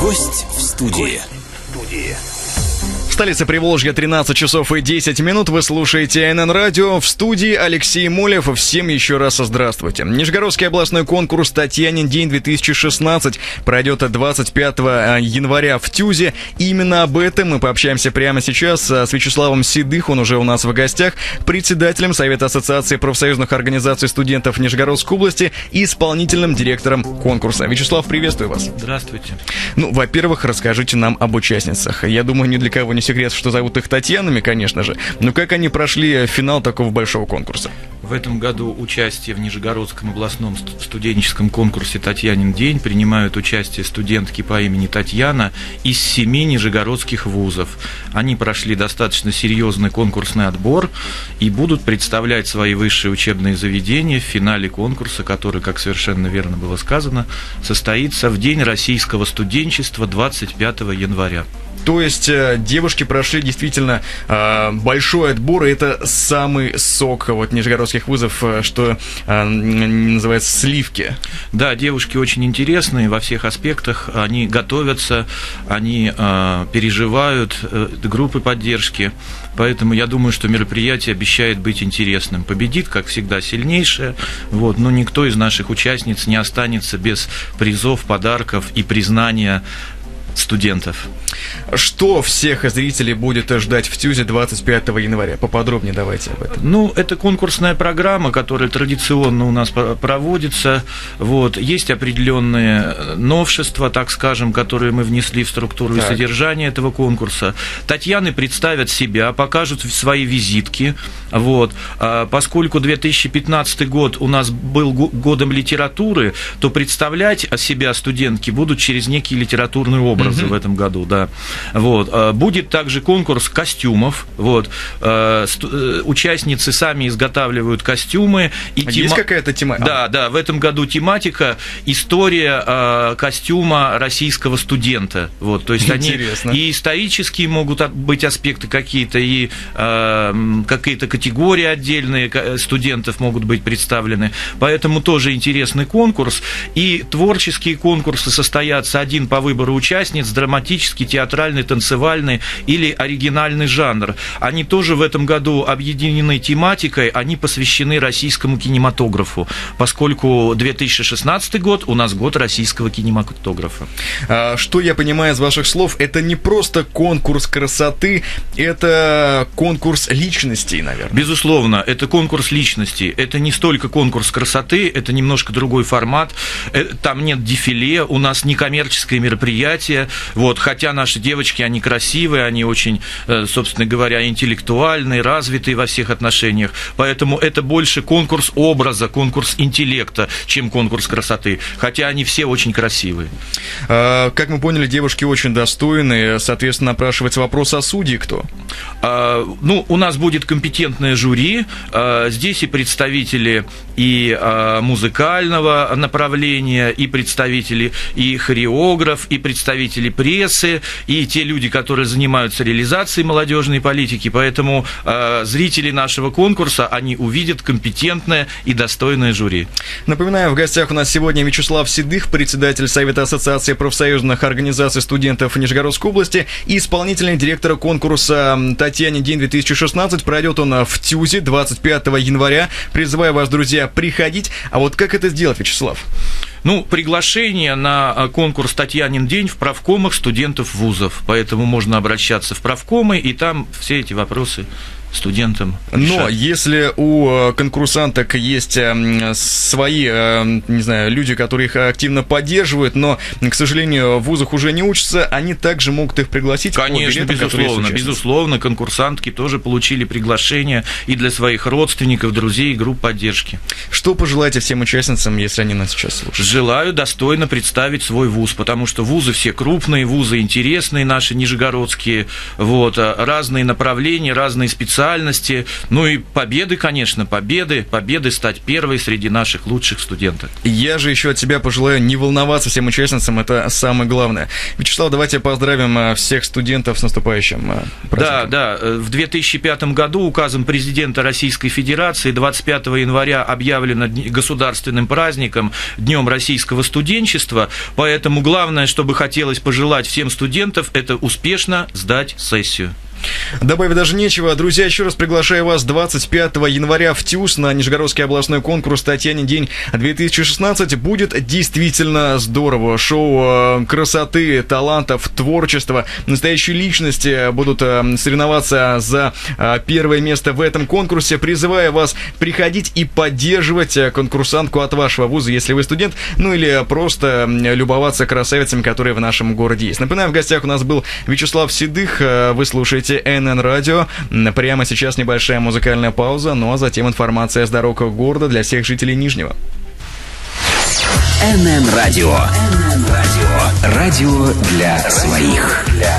Гость в студии. Столица Приволжья, 13 часов и 10 минут. Вы слушаете НН Радио. В студии Алексей Молев. Всем еще раз здравствуйте. Нижегородский областной конкурс «Татьянин день 2016» пройдет 25 э, января в Тюзе. Именно об этом мы пообщаемся прямо сейчас с Вячеславом Седых. Он уже у нас в гостях. Председателем Совета Ассоциации профсоюзных организаций студентов Нижегородской области и исполнительным директором конкурса. Вячеслав, приветствую вас. Здравствуйте. Ну, во-первых, расскажите нам об участницах. Я думаю, ни для кого не секрет, что зовут их Татьянами, конечно же. Но как они прошли финал такого большого конкурса? В этом году участие в Нижегородском областном студенческом конкурсе «Татьянин день» принимают участие студентки по имени Татьяна из семи нижегородских вузов. Они прошли достаточно серьезный конкурсный отбор и будут представлять свои высшие учебные заведения в финале конкурса, который, как совершенно верно было сказано, состоится в День российского студенчества 25 января. То есть э, девушки прошли действительно э, большой отбор, и это самый сок вот нижегородских вузов, э, что называется сливки. Да, девушки очень интересные во всех аспектах, они готовятся, они переживают группы поддержки, поэтому я думаю, что мероприятие обещает быть интересным. Победит, как всегда, сильнейшее, вот, но никто из наших участниц не останется без призов, подарков и признания студентов. Что всех зрителей будет ждать в ТЮЗе 25 января? Поподробнее давайте об этом. Ну, это конкурсная программа, которая традиционно у нас проводится. Вот. Есть определенные новшества, так скажем, которые мы внесли в структуру так. и содержание этого конкурса. Татьяны представят себя, покажут свои визитки. Вот. А поскольку 2015 год у нас был годом литературы, то представлять себя студентки будут через некий литературный образ mm-hmm. в этом году, да. Вот. А, будет также конкурс костюмов. Вот. А, э, участницы сами изготавливают костюмы. И а тема... Есть какая-то тематика? Да, да. В этом году тематика история костюма российского студента. Вот. То есть Интересно. они и исторические могут быть аспекты какие-то, и какие-то категории отдельные студентов могут быть представлены. Поэтому тоже интересный конкурс. И творческие конкурсы состоятся один по выбору участниц, драматический, театральный танцевальный или оригинальный жанр. Они тоже в этом году объединены тематикой, они посвящены российскому кинематографу, поскольку 2016 год у нас год российского кинематографа. А, что я понимаю из ваших слов, это не просто конкурс красоты, это конкурс личностей, наверное. Безусловно, это конкурс личностей. Это не столько конкурс красоты, это немножко другой формат. Э, там нет дефиле, у нас не коммерческое Вот, хотя наши девочки, они красивые, они очень, э, собственно говоря, интеллектуальные, развитые во всех отношениях. Поэтому это больше конкурс образа, конкурс интеллекта, чем конкурс красоты. Хотя они все очень красивые. А, как мы поняли, девушки очень достойные. Соответственно, напрашивается вопрос о судьи кто? А, ну, у нас будет компетентное жюри. А, здесь и представители и а, музыкального направления, и представители, и хореограф, и представители прессы, и те люди, которые занимаются реализацией молодежной политики. Поэтому э, зрители нашего конкурса, они увидят компетентное и достойное жюри. Напоминаю, в гостях у нас сегодня Вячеслав Седых, председатель Совета Ассоциации профсоюзных организаций студентов Нижегородской области и исполнительный директор конкурса «Татьяне день 2016». Пройдет он в ТЮЗе 25 января. Призываю вас, друзья, приходить. А вот как это сделать, Вячеслав? Ну, приглашение на а, конкурс «Татьянин день» в правкомах студентов вузов, поэтому можно обращаться в правкомы, и там все эти вопросы студентам. Но если у э, конкурсанток есть эм, свои, э, не знаю, люди, которые их активно поддерживают, но, к сожалению, в вузах уже не учатся, они также могут их пригласить. Конечно, билетам, безусловно, безусловно, конкурсантки тоже получили приглашение и для своих родственников, друзей групп поддержки. Что пожелаете всем участницам, если они нас сейчас слушают? Желаю достойно представить свой вуз, потому что вузы все крупные, вузы интересные наши, нижегородские, вот, а разные направления, разные специальности, специальности. Ну и победы, конечно, победы. Победы стать первой среди наших лучших студентов. Я же еще от тебя пожелаю не волноваться всем участницам, это самое главное. Вячеслав, давайте поздравим э, всех студентов с наступающим э, праздником. Да, да. В 2005 году указом президента Российской Федерации 25 января объявлено государственным праздником, Днем российского студенчества, поэтому главное, что бы хотелось пожелать всем студентам, это успешно сдать сессию. Добавить даже нечего. Друзья, еще раз приглашаю вас 25 января в ТЮЗ на Нижегородский областной конкурс «Татьяне день 2016». Будет действительно здорово. Шоу э, красоты, талантов, творчества. Настоящие личности будут э, соревноваться за э, первое место в этом конкурсе. Призываю вас приходить и поддерживать конкурсантку от вашего вуза, если вы студент, ну или просто любоваться красавицами, которые в нашем городе есть. Напоминаю, в гостях у нас был Вячеслав Седых. Вы слушаете слушаете НН Радио. Прямо сейчас небольшая музыкальная пауза, а затем информация с дорог города для всех жителей Нижнего. НН Радио. Радио для своих. Для